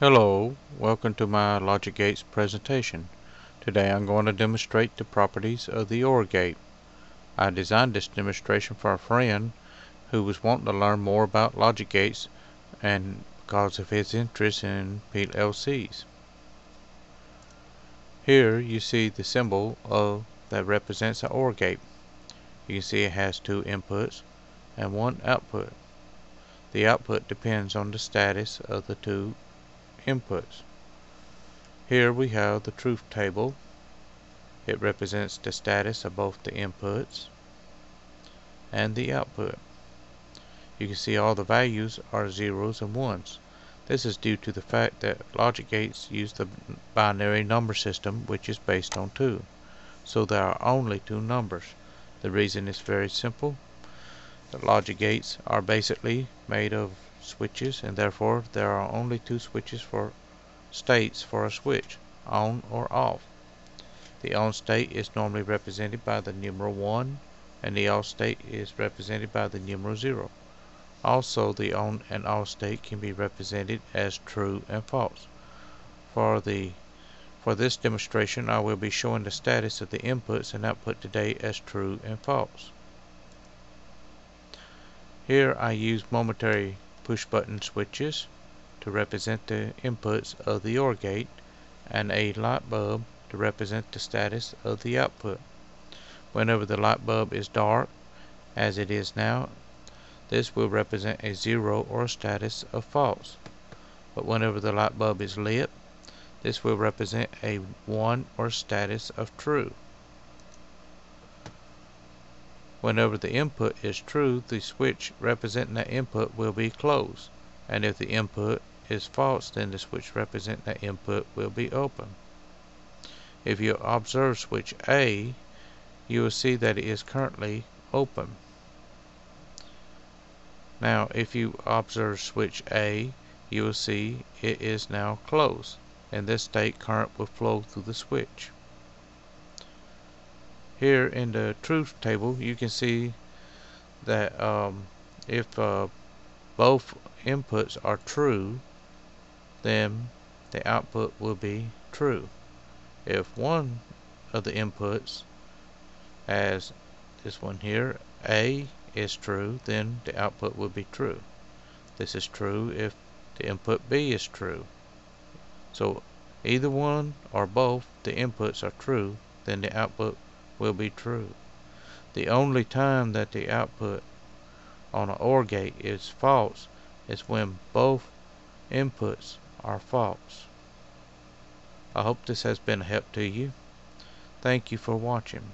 Hello, welcome to my Logic Gates presentation. Today I'm going to demonstrate the properties of the OR gate. I designed this demonstration for a friend who was wanting to learn more about logic gates and because of his interest in PLCs. Here you see the symbol of that represents an OR gate. You can see it has two inputs and one output. The output depends on the status of the two inputs. Here we have the truth table. It represents the status of both the inputs and the output. You can see all the values are zeros and ones. This is due to the fact that logic gates use the binary number system which is based on 2. So there are only two numbers. The reason is very simple. The logic gates are basically made of switches and therefore there are only two switches for states for a switch, on or off. The on state is normally represented by the numeral 1 and the off state is represented by the numeral 0. Also the on and off state can be represented as true and false. For the for this demonstration I will be showing the status of the inputs and output today as true and false. Here I use momentary push button switches to represent the inputs of the OR gate and a light bulb to represent the status of the output. Whenever the light bulb is dark, as it is now, this will represent a zero or status of false. But whenever the light bulb is lit, this will represent a 1 or status of true. Whenever the input is true, the switch representing that input will be closed. And if the input is false, then the switch representing that input will be open. If you observe switch A, you will see that it is currently open. Now, if you observe switch A, you will see it is now closed. In this state, current will flow through the switch. Here in the truth table, you can see that um, if uh, both inputs are true, then the output will be true. If one of the inputs, as this one here, A is true, then the output will be true. This is true if the input B is true. So either one or both the inputs are true, then the output will be true. The only time that the output on an OR gate is false is when both inputs are false. I hope this has been a help to you. Thank you for watching.